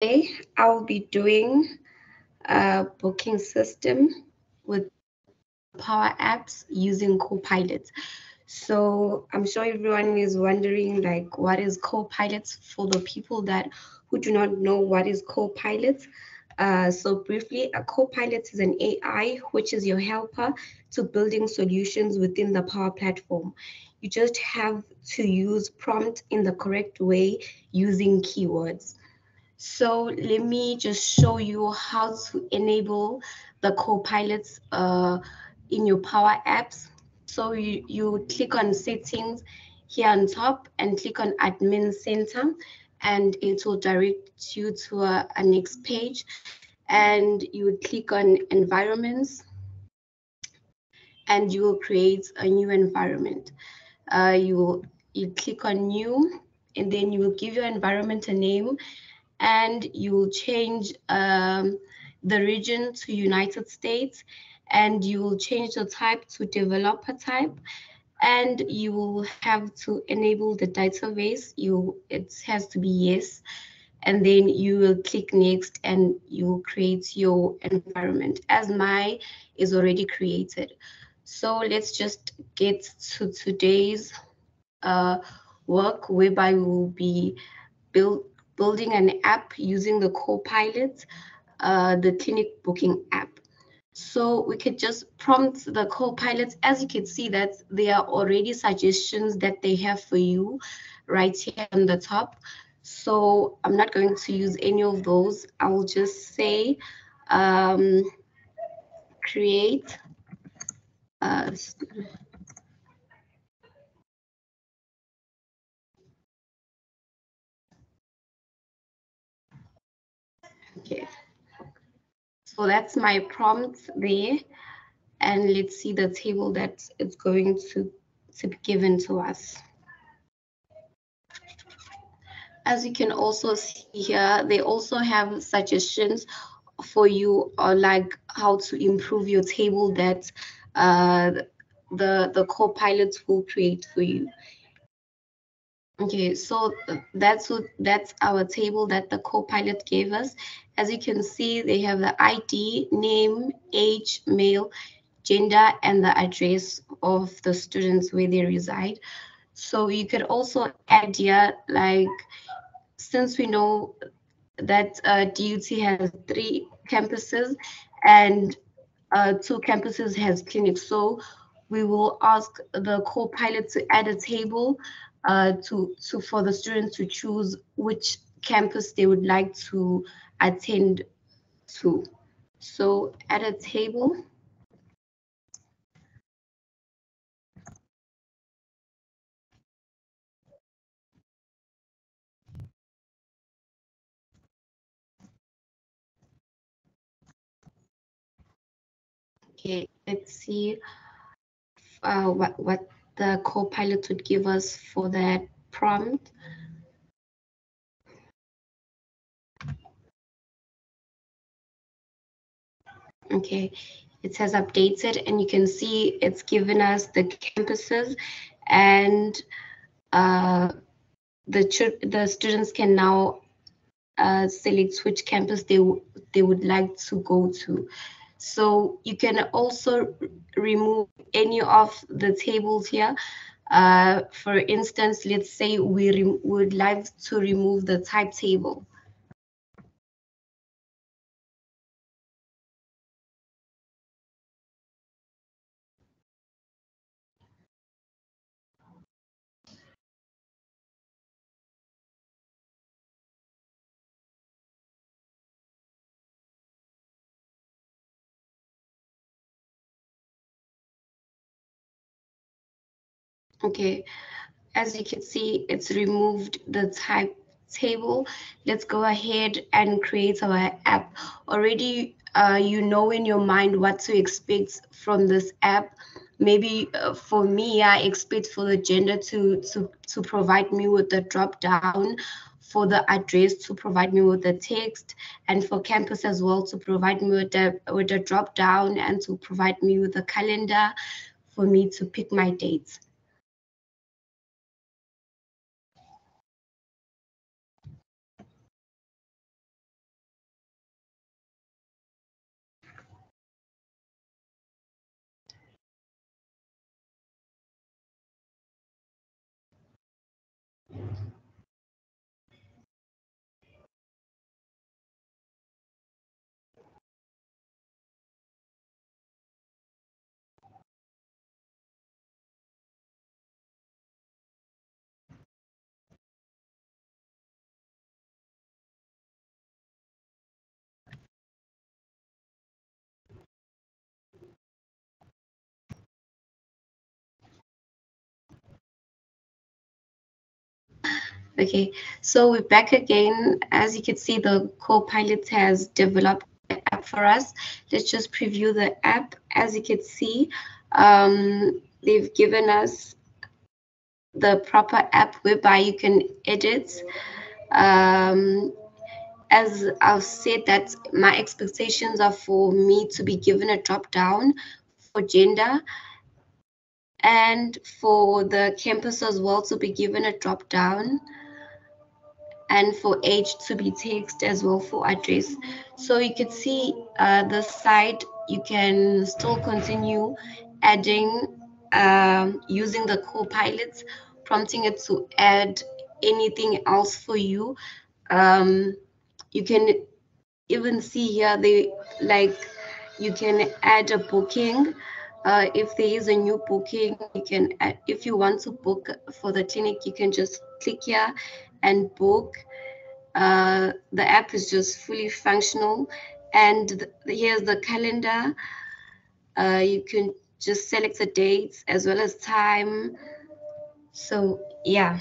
today I will be doing a booking system with Power Apps using Copilot. So I'm sure everyone is wondering like what is Copilot for the people that who do not know what is Copilot. Uh, so briefly, a Copilot is an AI which is your helper to building solutions within the Power Platform. You just have to use prompt in the correct way using keywords. So let me just show you how to enable the Copilots uh, in your Power Apps. So you, you click on settings here on top and click on admin center and it will direct you to a, a next page and you would click on environments and you will create a new environment. Uh, you will you click on new and then you will give your environment a name and you will change um, the region to United States and you will change the type to developer type and you will have to enable the database. You it has to be yes and then you will click next and you will create your environment as my is already created. So let's just get to today's uh, work whereby we will be build, building an app using the Copilot, uh, the clinic booking app. So we could just prompt the co-pilots. As you can see that there are already suggestions that they have for you right here on the top. So I'm not going to use any of those. I will just say um, create uh, okay. So that's my prompt there. And let's see the table that it's going to, to be given to us. As you can also see here, they also have suggestions for you or like how to improve your table that uh, the, the co-pilots will create for you. Okay, so that's what that's our table that the co-pilot gave us. As you can see, they have the ID, name, age, male, gender, and the address of the students where they reside. So you could also add here, like, since we know that uh, DUT has three campuses and uh, two campuses has clinics. So we will ask the co-pilot to add a table uh, to, to for the students to choose which campus they would like to attend to. So at a table, Okay, let's see uh, what, what the co-pilot would give us for that prompt. Okay, it says updated and you can see it's given us the campuses and uh, the, the students can now uh, select which campus they, they would like to go to. So you can also remove any of the tables here. Uh, for instance, let's say we would like to remove the type table. Okay, as you can see, it's removed the type table. Let's go ahead and create our app. Already, uh, you know in your mind what to expect from this app. Maybe uh, for me, I expect for the gender to, to, to provide me with the drop down for the address to provide me with the text and for campus as well to provide me with the with drop down and to provide me with a calendar for me to pick my dates. Okay, so we're back again. As you can see, the co-pilot has developed an app for us. Let's just preview the app. As you can see, um, they've given us the proper app whereby you can edit. Um, as I've said that my expectations are for me to be given a drop down for gender and for the campus as well to be given a drop down and for age to be text as well for address. So you can see uh, the side, you can still continue adding um, using the co-pilots, prompting it to add anything else for you. Um, you can even see here, they like you can add a booking. Uh, if there is a new booking, you can add, if you want to book for the clinic, you can just click here and book. Uh, the app is just fully functional. And the, here's the calendar. Uh, you can just select the dates as well as time. So yeah.